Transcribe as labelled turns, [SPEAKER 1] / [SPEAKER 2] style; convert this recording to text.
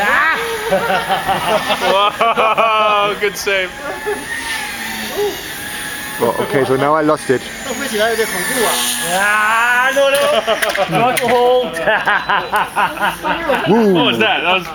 [SPEAKER 1] Ah!
[SPEAKER 2] Whoa, good save.
[SPEAKER 3] Well, okay, so now I lost it.
[SPEAKER 1] ah, no, no. Not hold.
[SPEAKER 2] what was that? That was. Uh,